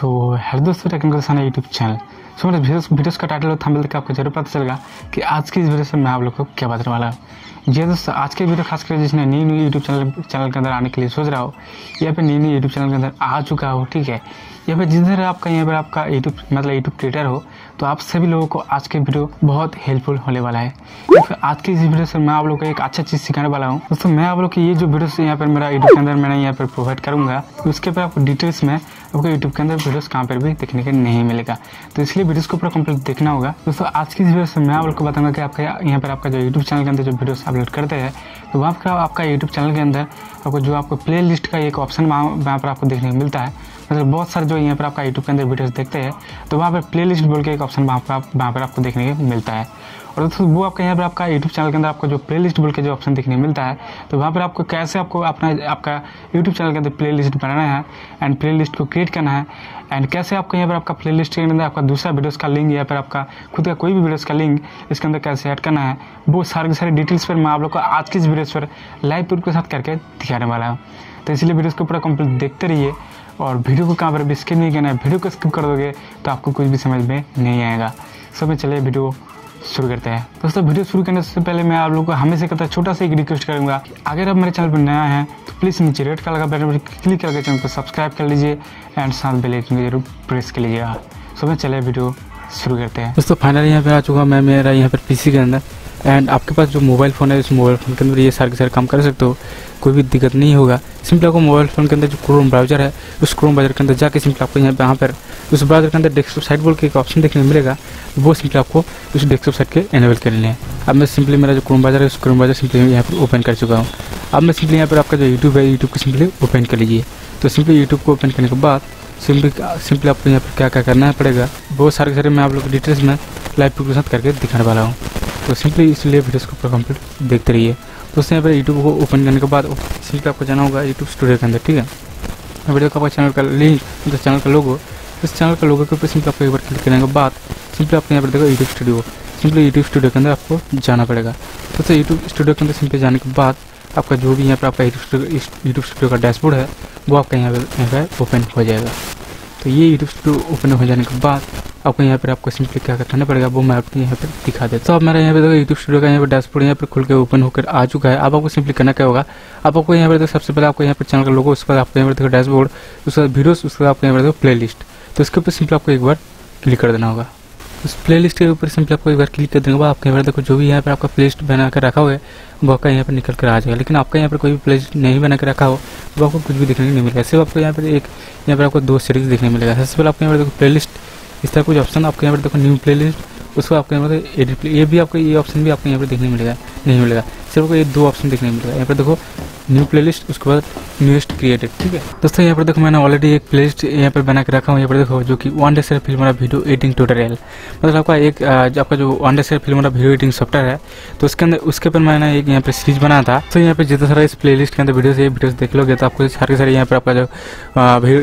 सो hello दोस्तों technical Sana YouTube channel so मेरे videos videos का टाइटल और थंबनेल देख आपको ज़रूर पता चलेगा कि आज की इस वीडियो से मैं आप लोग को क्या बताने वाला हूँ। जी दोस्तों, आज की वीडियो खासकर जिसने new new YouTube channel channel के अंदर आने के लिए सोच रहा हो, या फिर न्यू न्यू यूट्यूब चैनल के अंदर आ चुका हो, ठीक है, या फिर तरह आपका यहाँ पर आपका यूट्यूब मतलब यूट्यूब क्रिएटर हो तो आप सभी लोगों को आज के वीडियो बहुत हेल्पफुल होने वाला है। फिर आज की इस वीडियो से मैं आप लोग को एक अच्छा चीज़ सिखाने वाला हूँ। दोस्तों, मैं आप लोग की ये जो वीडियो यहाँ पर मेरा यूट्यूब के अंदर मैंने यहाँ पर प्रोवाइड करूँगा, उसके पर आपको डिटेल्स में आपको यूट्यूब के अंदर वीडियोस कहाँ पर भी देखने के नहीं मिलेगा। तो इसलिए वीडियोस को पूरा कंप्लीट देखना होगा। दोस्तों, आज की इस वीडियो से मैं आप लोग को बताऊँगा कि आपका यहाँ पर आपका जो यूट्यूब चैनल के अंदर जो वीडियोस अपलोड करते हैं तो वहाँ पर आपका यूट्यूब चैनल के अंदर आपको जो आपको प्ले का एक ऑप्शन वहाँ पर आपको देखने को मिलता है। मतलब बहुत सारे जो यहाँ पर आपका यूट्यूब के अंदर वीडियोस देखते हैं तो वहाँ पर प्ले लिस्ट बोल के एक ऑप्शन वहाँ पर आप, वहाँ पर आपको देखने को मिलता है। और दोस्तों, वो आपका यहाँ पर आपका यूट्यूब चैनल के अंदर आपको जो प्ले लिस्ट बोल के जो ऑप्शन देखने मिलता है तो वहाँ पर आपको कैसे आपको अपना, आपका यूट्यूब चैनल के अंदर प्ले लिस्ट बनाना है एंड प्ले लिस्ट को क्रिएट करना है एंड कैसे आपको यहाँ पर आपका प्ले लिस्ट के अंदर आपका दूसरा वीडियोस का लिंक या फिर आपका खुद का कोई भी वीडियोस का लिंक इसके अंदर कैसे ऐड करना है, वो सारे के सारे डिटेल्स पर मैं आप लोग को आज की इस वीडियोस पर लाइव प्रूफ के साथ करके दिखाने वाला हूँ। तो इसलिए वीडियोस को पूरा कंप्लीट देखते रहिए। और वीडियो को कहाँ पर भी स्किप नहीं करना है, वीडियो को स्किप कर दोगे तो आपको कुछ भी समझ में नहीं आएगा। सब चलिए वीडियो शुरू करते हैं। दोस्तों, वीडियो शुरू करने से पहले मैं आप लोगों को हमेशा कहता छोटा सा एक रिक्वेस्ट करूँगा अगर आप मेरे चैनल पर नया है तो प्लीज़ नीचे रेड कलर का बटन पर क्लिक करके चैनल को सब्सक्राइब कर लीजिए एंड साथ बेल आइकन को ज़रूर प्रेस कर लीजिएगा। सो मैं चले वीडियो शुरू करते हैं। दोस्तों फाइनली यहाँ पर आ चुका मैं, मेरा यहाँ पर पीसी के अंदर। एंड आपके पास जो मोबाइल फ़ोन है, उस मोबाइल फ़ोन के अंदर ये सारे के सारे काम कर सकते हो। कोई भी दिक्कत नहीं होगा। सिंपली आपको मोबाइल फ़ोन के अंदर जो क्रोम ब्राउज़र है, उस क्रोम ब्राउज़र के अंदर जाके सिंपली आपको यहाँ पर यहाँ पर, उस ब्राउज़र के अंदर डेस्कटॉप साइट बोल के एक ऑप्शन देखने को मिलेगा। वो सिंपली आपको उस डेस्कटॉप साइट के एनेबल करने हैं। अब मैं सिंपली मेरा जो क्रोम ब्राउज़र है, उस क्रोम ब्राउज़र सिंपली यहाँ पर ओपन कर चुका हूँ। अब मैं सिंपली यहाँ पर आपका जो यूट्यूब है यूट्यूब को सिंपली ओपन कर लीजिए। तो सिंपली यूट्यूब को ओपन करने के बाद सिंपली सिंपली आपको यहाँ पर क्या क्या करना पड़ेगा बहुत सारे सारे मैं आप लोग डिटेल्स में लाइव प्रूफ के साथ करके दिखाने वाला हूँ। तो सिंपली इसलिए वीडियोस को पूरा कंप्लीट देखते रहिए। तो उससे यहाँ पर यूट्यूब को ओपन करने के बाद सिंपली आपको जाना होगा यूट्यूब स्टूडियो के अंदर, ठीक है? वीडियो का चैनल का लिंक मतलब चैनल का लोगो इस चैनल का लोगो के ऊपर सिंपली आपको एक बार क्लिक करने के बाद सिंपली आपको यहाँ पर देखो YouTube studio simply YouTube studio के अंदर आपको जाना पड़ेगा। तो यूट्यूब स्टूडियो के अंदर सिंपली जाने के बाद आपका जो भी यहाँ पर आपका यूट्यूब स्टूडियो का डैशबोर्ड है, वो आपका यहाँ पर यहाँ पर ओपन हो जाएगा। तो ये यूट्यूब स्टूडियो ओपन हो जाने के बाद आपको यहाँ पर आपको सिंपली क्या करना पड़ेगा वो मैं आपको यहाँ पर दिखा देता तो अब मेरा यहाँ पे देखो यूट्यूब स्टूडियो का यहाँ पर डैशबोर्ड यहाँ पर खुल के ओपन होकर आ चुका है अब आपको सिंपली करना क्या होगा अब आपको यहाँ पर देखो सबसे पहले आपको यहाँ पर चैनल का लोगो उसके बाद आपको यहाँ पर देखो डैशबोर्ड उसके बाद वीडियोस उसके बाद आपको यहाँ पर देखो प्ले तो इसके ऊपर सिंपली आपको एक बार क्लिक कर देना होगा उस प्ले लिस्ट के ऊपर सिंपली आपको एक बार क्लिक कर देने के बाद आपके यहाँ पर देखो जो भी यहाँ पर आपका प्ले लिस्ट बना कर रखा हुआ है वो आपका यहाँ पर निकल कर आ जाएगा लेकिन आपका यहाँ पर कोई भी प्ले लिस्ट नहीं बना कर रखा हो वो आपको कुछ भी देखने को नहीं मिलेगा सिर्फ़ आपको यहाँ पर एक यहाँ पर आपको दो सीरीज़ देखने मिलेगा सबसे पहले आपको यहाँ पर देखो प्ले लिस्ट इस तरह कुछ ऑप्शन आपके यहाँ पर देखो न्यू प्ले लिस्ट उसको आपके यहाँ पर एडिट प्ले ये भी आपको ये ऑप्शन भी आपको यहाँ पर देखने मिलेगा, नहीं मिलेगा। सिर्फ़ ये दो ऑप्शन देखने मिलेगा। यहाँ पर देखो न्यू प्लेलिस्ट उसके बाद न्यूएस्ट क्रिएटेड ठीक है? दोस्तों, यहाँ पर देखो मैंने ऑलरेडी एक प्लेलिस्ट यहाँ पर बना के रखा हूँ। यहाँ पर देखो जो कि Wondershare film video editing tutorial मतलब आपका एक आपका जो Wondershare film video editing software है तो उसके अंदर, उसके ऊपर मैंने एक यहाँ पर सीरीज़ बना था। तो यहाँ पर जितना सारा इस प्ले के अंदर वीडियो वीडियोज़ देख लोगे तो आपको सारे सारे यहाँ पर आपका जो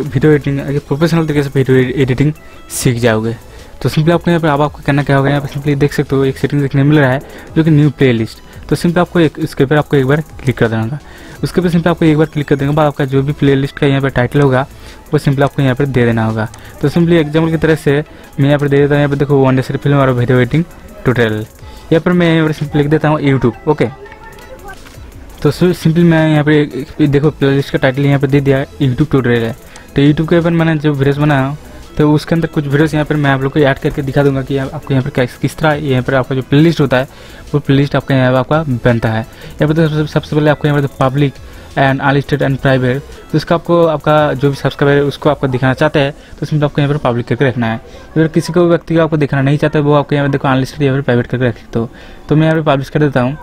वीडियो एडिटिंग प्रोफेशनल तरीके से वीडियो एडिटिंग सीख जाओगे। तो सिंपली आपको यहाँ पर अब आपको करना क्या होगा, यहाँ पर सिंपली देख सकते हो, एक सेटिंग देखने मिल रहा है, जो कि न्यू प्ले लिस्ट तो सिंपली आपको एक इसके पर आपको एक बार क्लिक कर देना होगा। उसके ऊपर सिंपली आपको एक बार क्लिक कर देंगे, बाद आपका जो भी प्ले लिस्ट का यहाँ पर टाइटल होगा, वो सिंपली आपको यहाँ पर दे देना होगा। तो सिंपली एग्ज़ाम्पल की तरह से मैं यहाँ पर दे देता हूँ, यहाँ पर देखो वन डे फ़िल्म और वीडियो एडिटिंग ट्यूटोरियल यहाँ पर मैं यहाँ पर सिंपली लिख देता हूँ यूट्यूब ओके? तो सिंपली मैं यहाँ पर देखो प्ले लिस्ट का टाइटल यहाँ पर दे दिया यूट्यूब ट्यूटोरियल है। तो यूट्यूब के ऊपर मैंने जो वीडियोस बनाया तो उसके अंदर कुछ वीडियोस यहाँ पर मैं आप लोग को ऐड करके दिखा दूँगा कि आपको यहाँ पर किस तरह यहाँ पर आपका जो प्लेलिस्ट होता है वो प्लेलिस्ट आपका यहाँ पर आपका बनता है यहाँ पर तो सबसे पहले आपको यहाँ पर public and unlisted and private तो इसका आपको आपका जो भी सब्सक्राइबर है उसको आपको दिखाना चाहते हैं तो इसमें आपको यहाँ पर पब्लिक करके रखना है अगर किसी को व्यक्ति को आपको दिखाना नहीं चाहता है वो आपको यहाँ पर देखो अनलिस्टेड यहाँ पर प्राइवेट करके रख सकते हो तो मैं यहाँ पर पब्लिश कर देता हूँ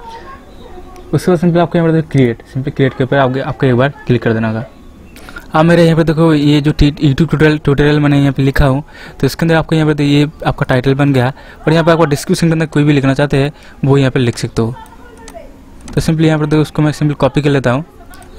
उसके बाद सिंपली आपको यहाँ पर क्रिएट सिंपली क्रिएट के ऊपर आपको एक बार क्लिक कर देना होगा अब मेरे यहाँ पर देखो ये जो यूट्यूब ट्यूटोरियल ट्यूटोरियल मैंने यहाँ पे लिखा हूँ तो इसके अंदर आपको यहाँ पर ये आपका टाइटल बन गया, और यहाँ पर आपको डिस्क्रिप्शन के अंदर कोई भी लिखना चाहते हैं, वो यहाँ पे लिख सकते हो। तो सिंपली यहाँ पर देखो, उसको मैं सिंपली कॉपी कर लेता हूँ।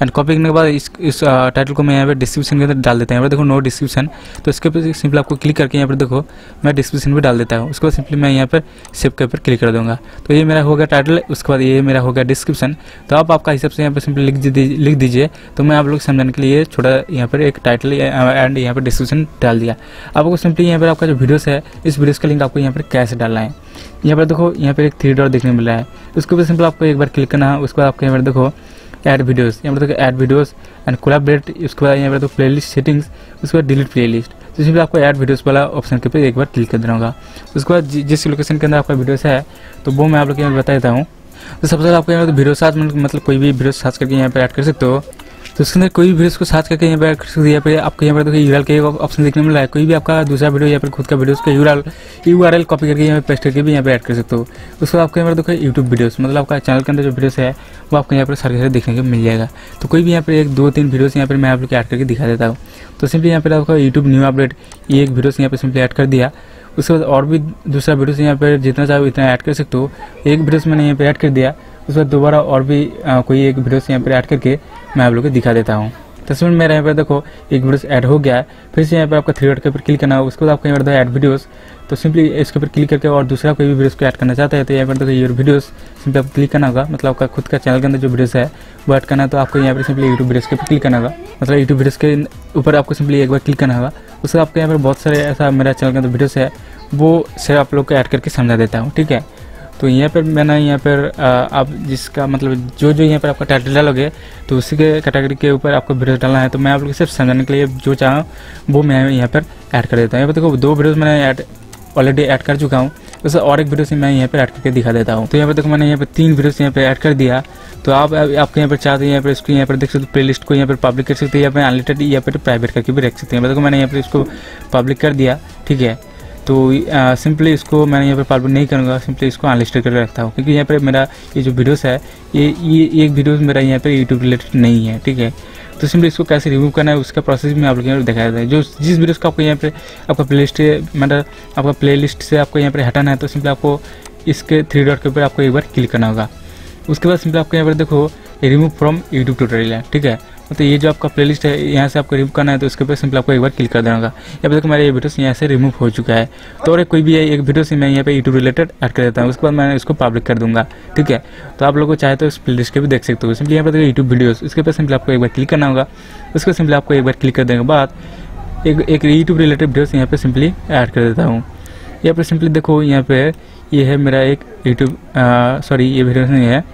एंड कॉपी करने के बाद इस इस टाइटल को मैं यहाँ पे डिस्क्रिप्शन के अंदर डाल देता हूँ। यहाँ पर देखो नो डिस्क्रिप्शन तो इसके ऊपर सिंपली आपको क्लिक करके यहाँ पर देखो, मैं डिस्क्रिप्शन भी डाल देता हूँ। उसके बाद सिंपली मैं यहाँ पर सेव के ऊपर क्लिक कर दूँगा। तो ये मेरा हो गया टाइटल उसके बाद ये मेरा हो गया डिस्क्रिप्शन तो आप आपका हिसाब से यहाँ पर सिंपली लिख लिख दीजिए। तो मैं आप लोग समझाने के लिए छोटा यहाँ पर एक टाइटल एंड यहाँ पर डिस्क्रिप्शन डाल दिया। आपको सिंपली यहाँ पर आपका जो वीडियोस है, इस वीडियोस का लिंक आपको यहाँ पर कैसे डालना है? यहाँ पर देखो, यहाँ पर एक थ्री डॉट देखने मिल है। उसके ऊपर सिंपल आपको एक बार क्लिक करना है। उसके बाद आपको यहाँ पर देखो ऐड वीडियोस यहाँ पर देखो ऐड वीडियोस एंड कोलाबरेट उसके बाद यहाँ पर देखो प्ले लिस्ट सेटिंग्स उसके बाद डिलीट प्ले लिस्ट तो इसमें आपको एड वीडियोस वाला ऑप्शन के पे एक बार क्लिक कर देना होगा। उसके बाद जिस लोकेशन के अंदर आपका वीडियोस है तो वो मैं आप लोग यहाँ पर बता देता हूँ। तो सबसे पहले आपको यहाँ पर वीडियो साथ मतलब कोई भी वीडियो सर्च करके यहाँ पर ऐड कर सकते हो। तो उसके अंदर कोई भी वीडियो को सर्च करके यहाँ पर कर सकते यहाँ पर आपको यहाँ पर देखो यूआरएल के ऑप्शन देखने मिल रहा है कोई भी आपका दूसरा वीडियो यहाँ पर खुद का वीडियो उसका यूआरएल यूआरएल कॉपी करके यहाँ पर पेस्ट करके भी यहाँ पर ऐड कर सकते हो उसके आपको यहाँ पर देखो यूट्यूब वीडियोस मतलब आपका चैनल के अंदर जो वीडियोस है वो आपको यहाँ पर सारे सारे देखने को मिल जाएगा तो कोई भी यहाँ पर एक दो तीन वीडियोस यहाँ पर मैं आप लोग ऐड करके दिखा देता हूँ तो सिंपली यहाँ पर आपका यूट्यूब न्यू अपडेट ये एक वीडियोस यहाँ पर सिंपली ऐड कर दिया उसके बाद और भी दूसरा वीडियोस यहाँ पर जितना चाहो इतना ऐड कर सकते हो एक वीडियोस मैंने यहाँ पर ऐड कर दिया उसके बाद दोबारा और भी कोई एक वीडियोस यहाँ पर ऐड करके मैं आप लोग को दिखा देता हूँ। तस्वीर मेरे यहाँ पर देखो, एक वीडियोस ऐड हो गया। है फिर से यहाँ पर आपका थ्री डॉट के ऊपर क्लिक करना होगा। उसके बाद आपको यहाँ पर ऐड वीडियोस तो सिंपली इसके ऊपर क्लिक करके और दूसरा कोई भी वीडियोस को ऐड करना चाहते हैं तो यहाँ पर देखो योर वीडियोस सिंपली आपको क्लिक करना होगा। मतलब आपका खुद का चैनल के अंदर जो वीडियोस है, वो ऐड करना है तो आपको यहाँ पर सिंपली यूट्यूब वीडियोस के ऊपर क्लिक करना होगा। मतलब यूट्यूब वीडियोस के ऊपर आपको सिंपली एक बार क्लिक करना होगा। उसके आपको यहाँ पर बहुत सारे ऐसा मेरा चैनल के अंदर वीडियोस है, वो सिर्फ़ आप लोग को ऐड करके समझा देता हूँ, ठीक है? तो यहाँ पर मैंने यहाँ पर आप जिसका मतलब जो जो यहाँ पर आपका टाइटल डालोगे तो उसी के कैटेगरी के ऊपर आपको वीडियो डालना है तो मैं आप लोग सिर्फ़ समझाने के लिए जो चाहूँ वो मैं यहाँ पर ऐड कर देता हूँ यहाँ पर देखो दो वीडियोज़ मैंने ऐड ऑलरेडी ऐड कर चुका हूँ तो और एक वीडियो से मैं यहाँ पर ऐड करके दिखा देता हूँ तो यहाँ पर देखो मैंने यहाँ पर तीन वीडियोस यहाँ पर ऐड कर दिया तो आप आपके यहाँ पर चाहते हैं यहाँ पर इसको यहाँ पर देख सकते हो प्ले लिस्ट को यहाँ पर पब्लिक कर सकते हैं या फिर अनलिटेड या फिर प्राइवेट करके भी रख सकते हैं देखो मैंने यहाँ पर इसको पब्लिक कर दिया ठीक है तो सिंपली इसको मैंने यहाँ पर पब्लिक नहीं करूँगा सिंपली इसको अनलिस्टेड करके रखता हूँ। क्योंकि यहाँ पर मेरा ये जो वीडियोस है, ये ये एक वीडियोस मेरा यहाँ पर यूट्यूब रिलेटेड नहीं है, ठीक है? तो सिंपली इसको कैसे रिमूव करना है, उसका प्रोसेस भी मैं आप लोग यहाँ पर दिखाया था। जो जिस वीडियोस को आपको यहाँ पर आपका प्ले लिस्ट मतलब आपका प्ले लिस्ट से आपको यहाँ पर हटाना है तो सिंपली आपको इसके थ्री डॉट के ऊपर आपको एक बार क्लिक करना होगा। उसके बाद सिंपली आपको यहाँ पर देखो रिमूव फ्रॉम यूट्यूब ट्यूटोरियल है, ठीक है? मतलब ये जो आपका प्लेलिस्ट है, यहाँ से आपको रिमूव करना है तो उसके ऊपर सिंपल आपको एक बार क्लिक कर देना होगा। पे देखो मेरा ये वीडियो यहाँ से रिमूव हो चुका है। तो और कोई भी है, एक वीडियो से मैं यहाँ पे यूट्यूब रिलेटेड ऐड कर देता हूँ। उसके बाद मैं इसको पब्लिक कर दूँगा, ठीक है? तो आप लोग को चाहे तो इस प्ले लिस्ट के भी देख सकते हो। सिंपली यहाँ पर यूट्यूब वीडियोस उसके ऊपर सिंपल आपको एक बार क्लिक करना होगा। उसको सिंपली आपको एक बार क्लिक कर देने के बाद एक एक यूट्यूब रिलेटेड वीडियोस यहाँ पे सिंपली ऐड कर देता हूँ। यहाँ पर सिंपली देखो, यहाँ पे ये है मेरा एक यूट्यूब सॉरी ये वीडियो नहीं है।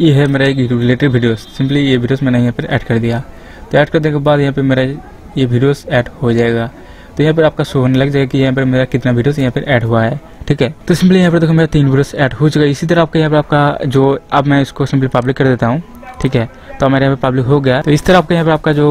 ये है मेरा एक रिलेटेड वीडियोस सिंपली ये वीडियोस मैंने यहाँ पर ऐड कर दिया। तो ऐड करने के बाद यहाँ पर मेरा ये वीडियोस ऐड हो जाएगा। तो यहाँ पर आपका शो होने लग जाएगा कि यहाँ पर मेरा कितना वीडियोस यहाँ पर ऐड हुआ है। ठीक है? तो सिंपली यहाँ पर देखो मेरा तीन वीडियोस ऐड हो चुका है। इसी तरह आपका यहाँ पर आपका जो, अब मैं इसको सिंपली पब्लिक कर देता हूँ। ठीक है? तो हमारे यहाँ पे पब्लिक हो गया। तो इस तरह आपका यहाँ पे आपका जो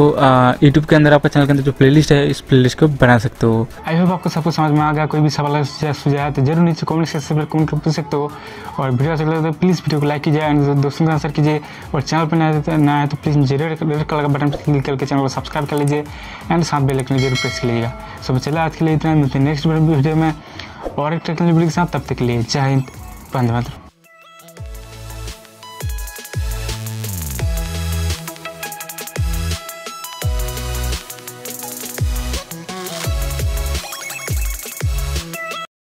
यूट्यूब के अंदर आपका चैनल के अंदर जो प्लेलिस्ट है, इस प्लेलिस्ट को बना सकते हो। आई होप आपको सब कुछ समझ में आ गया। कोई भी सवाल सुझाव है तो ज़रूर नीचे कमेंट सेक्शन में कमेंट पूछ सकते हो। और वीडियो अच्छा लगे तो प्लीज़ वीडियो को लाइक कीजिए एंड दोस्तों के आंसर कीजिए। और चैनल पर नया नया है तो प्लीज़ नीचे रेड रेड कलर का बटन क्लिक करके चैनल को सब्सक्राइब कर लीजिए। एंड साथ बेल आइकन ज़रूर प्रेस कर लीजिएगा सब चलिए आज के लिए इतना मिलते हैं नेक्स्ट वीडियो में और एक टेक्नोलॉजी वीडियो के साथ। तब तक के लिए जय हिंद, वंदे मातरम।